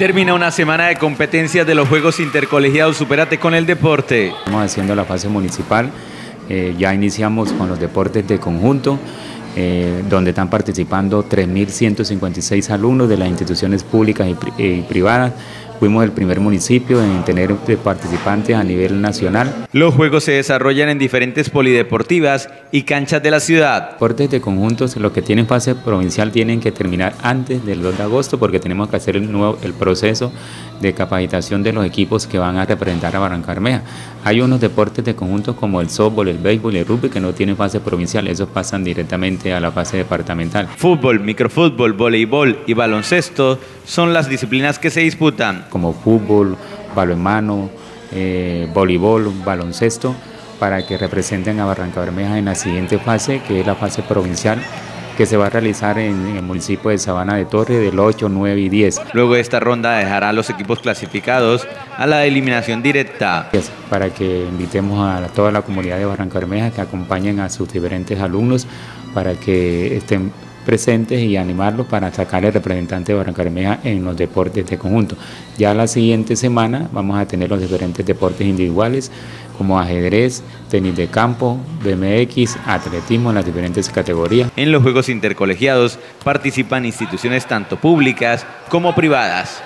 Termina una semana de competencias de los Juegos Intercolegiados. Superate con el deporte. Estamos haciendo la fase municipal, eh, ya iniciamos con los deportes de conjunto, eh, donde están participando 3.156 alumnos de las instituciones públicas y privadas Fuimos el primer municipio en tener participantes a nivel nacional. Los juegos se desarrollan en diferentes polideportivas y canchas de la ciudad. Deportes de conjuntos, los que tienen fase provincial tienen que terminar antes del 2 de agosto porque tenemos que hacer el, nuevo, el proceso de capacitación de los equipos que van a representar a Barrancarmeja. Hay unos deportes de conjuntos como el softball, el béisbol y el rugby que no tienen fase provincial, esos pasan directamente a la fase departamental. Fútbol, microfútbol, voleibol y baloncesto son las disciplinas que se disputan. Como fútbol, balonmano, eh, voleibol, baloncesto, para que representen a Barranca Bermeja en la siguiente fase, que es la fase provincial que se va a realizar en, el municipio de Sabana de Torre del 8, 9 y 10. Luego de esta ronda dejará a los equipos clasificados a la eliminación directa. Para que invitemos a toda la comunidad de Barranca Bermeja que acompañen a sus diferentes alumnos para que estén presentes y animarlos para sacar el representante de Barrancarmeja en los deportes de conjunto. Ya la siguiente semana vamos a tener los diferentes deportes individuales como ajedrez, tenis de campo, BMX, atletismo en las diferentes categorías. En los Juegos Intercolegiados participan instituciones tanto públicas como privadas.